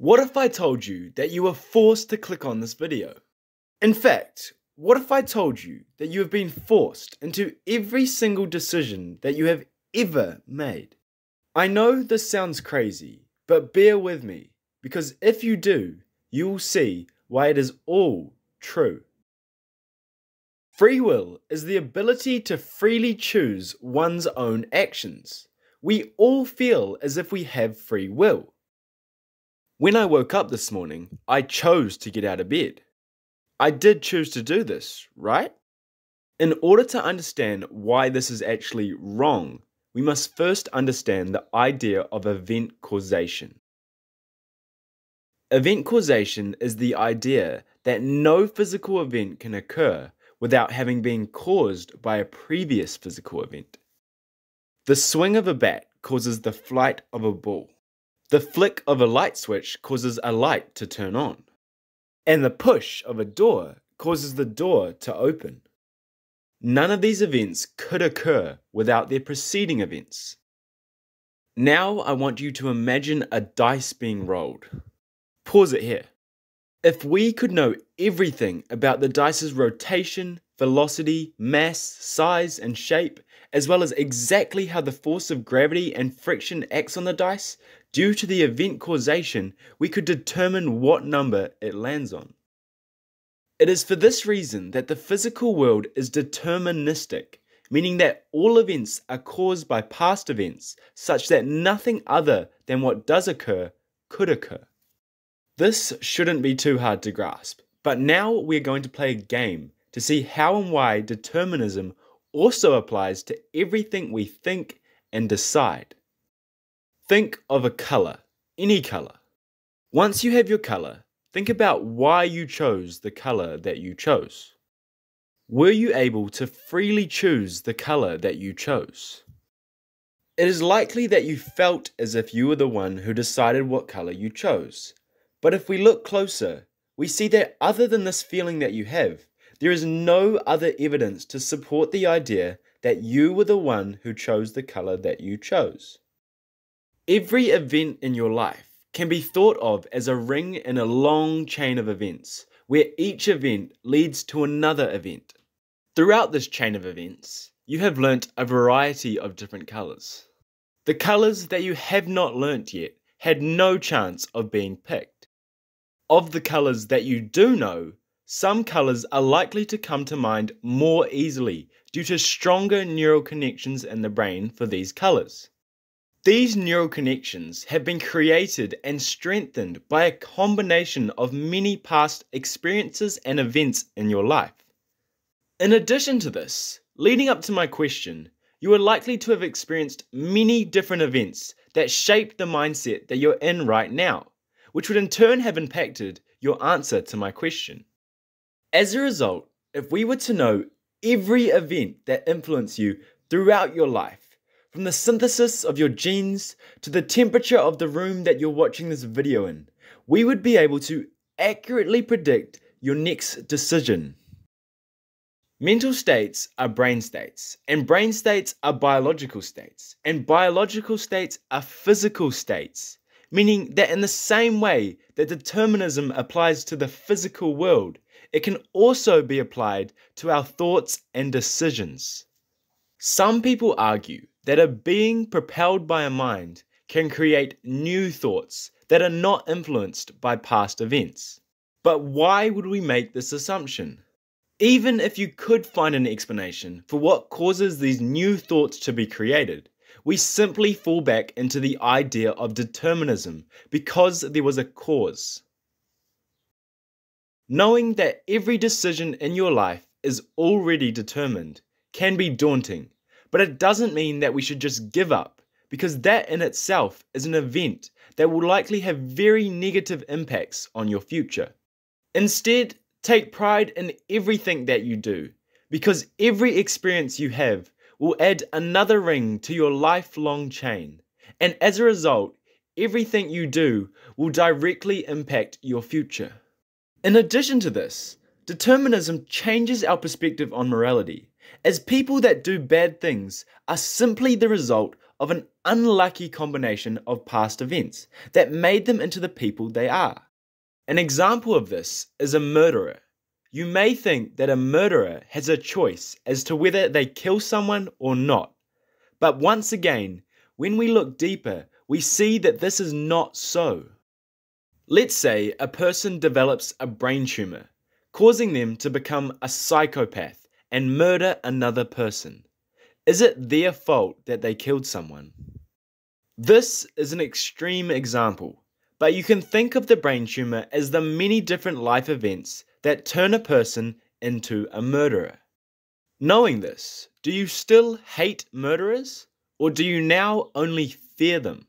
What if I told you that you were forced to click on this video? In fact, what if I told you that you have been forced into every single decision that you have ever made? I know this sounds crazy, but bear with me, because if you do, you will see why it is all true. Free will is the ability to freely choose one's own actions. We all feel as if we have free will. When I woke up this morning, I chose to get out of bed. I did choose to do this, right? In order to understand why this is actually wrong, we must first understand the idea of event causation. Event causation is the idea that no physical event can occur without having been caused by a previous physical event. The swing of a bat causes the flight of a ball. The flick of a light switch causes a light to turn on, and the push of a door causes the door to open. None of these events could occur without their preceding events. Now I want you to imagine a dice being rolled. Pause it here. If we could know everything about the dice's rotation, velocity, mass, size, and shape, as well as exactly how the force of gravity and friction acts on the dice, due to the event causation, we could determine what number it lands on. It is for this reason that the physical world is deterministic, meaning that all events are caused by past events, such that nothing other than what does occur could occur. This shouldn't be too hard to grasp, but now we're going to play a game to see how and why determinism also applies to everything we think and decide. Think of a color, any color. Once you have your color, think about why you chose the color that you chose. Were you able to freely choose the color that you chose? It is likely that you felt as if you were the one who decided what color you chose. But if we look closer, we see that other than this feeling that you have, there is no other evidence to support the idea that you were the one who chose the color that you chose. Every event in your life can be thought of as a ring in a long chain of events, where each event leads to another event. Throughout this chain of events, you have learnt a variety of different colours. The colours that you have not learnt yet had no chance of being picked. Of the colours that you do know, some colours are likely to come to mind more easily due to stronger neural connections in the brain for these colours. These neural connections have been created and strengthened by a combination of many past experiences and events in your life. In addition to this, leading up to my question, you are likely to have experienced many different events that shaped the mindset that you're in right now, which would in turn have impacted your answer to my question. As a result, if we were to know every event that influenced you throughout your life, from the synthesis of your genes to the temperature of the room that you're watching this video in, we would be able to accurately predict your next decision. Mental states are brain states, and brain states are biological states, and biological states are physical states, meaning that in the same way that determinism applies to the physical world, it can also be applied to our thoughts and decisions. Some people argue that a being propelled by a mind can create new thoughts that are not influenced by past events. But why would we make this assumption? Even if you could find an explanation for what causes these new thoughts to be created, we simply fall back into the idea of determinism because there was a cause. Knowing that every decision in your life is already determined can be daunting, but it doesn't mean that we should just give up, because that in itself is an event that will likely have very negative impacts on your future. Instead, take pride in everything that you do, because every experience you have will add another ring to your lifelong chain. And as a result, everything you do will directly impact your future. In addition to this, determinism changes our perspective on morality as people that do bad things are simply the result of an unlucky combination of past events that made them into the people they are. An example of this is a murderer. You may think that a murderer has a choice as to whether they kill someone or not. But once again, when we look deeper, we see that this is not so. Let's say a person develops a brain tumor, causing them to become a psychopath and murder another person. Is it their fault that they killed someone? This is an extreme example, but you can think of the brain tumor as the many different life events that turn a person into a murderer. Knowing this, do you still hate murderers, or do you now only fear them?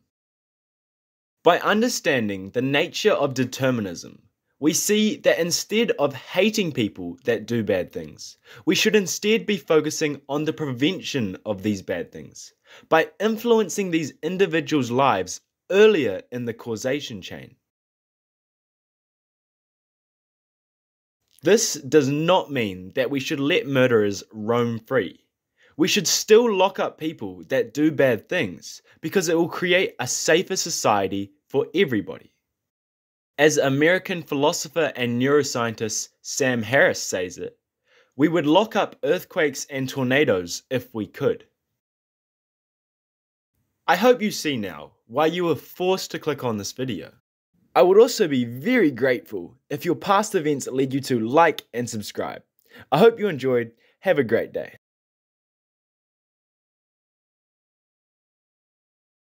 By understanding the nature of determinism, we see that instead of hating people that do bad things, we should instead be focusing on the prevention of these bad things by influencing these individuals' lives earlier in the causation chain. This does not mean that we should let murderers roam free. We should still lock up people that do bad things because it will create a safer society for everybody. As American philosopher and neuroscientist Sam Harris says it, we would lock up earthquakes and tornadoes if we could. I hope you see now why you were forced to click on this video. I would also be very grateful if your past events led you to like and subscribe. I hope you enjoyed. Have a great day.